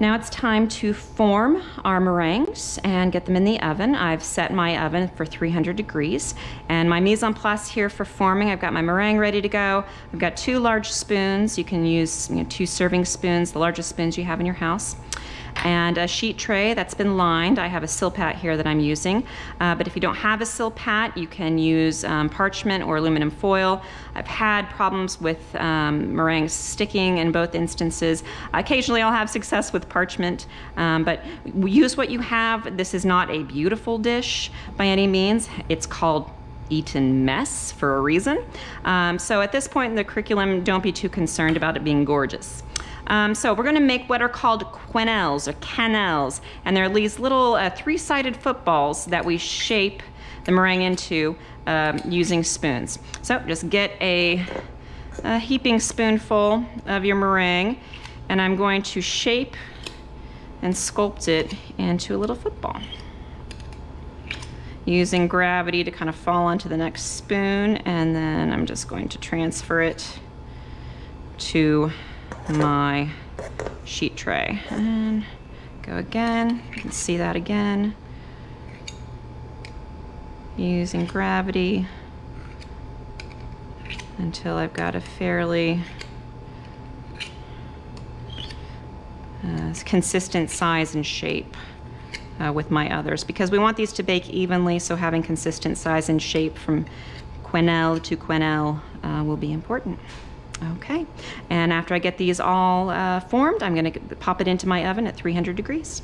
Now it's time to form our meringues and get them in the oven. I've set my oven for 300 degrees and my mise en place here for forming, I've got my meringue ready to go. I've got two large spoons. You can use you know, two serving spoons, the largest spoons you have in your house and a sheet tray that's been lined. I have a Silpat here that I'm using, uh, but if you don't have a Silpat, you can use um, parchment or aluminum foil. I've had problems with um, meringues sticking in both instances. Occasionally I'll have success with parchment, um, but use what you have. This is not a beautiful dish by any means. It's called Eton mess for a reason. Um, so at this point in the curriculum, don't be too concerned about it being gorgeous. Um, so we're going to make what are called quenelles or cannelles, and they're these little uh, three-sided footballs that we shape the meringue into um, using spoons. So just get a, a heaping spoonful of your meringue, and I'm going to shape and sculpt it into a little football. Using gravity to kind of fall onto the next spoon, and then I'm just going to transfer it to my sheet tray. And go again, you can see that again. Using gravity until I've got a fairly uh, consistent size and shape uh, with my others because we want these to bake evenly so having consistent size and shape from quenelle to quenelle uh, will be important. Okay, and after I get these all uh, formed, I'm gonna pop it into my oven at 300 degrees.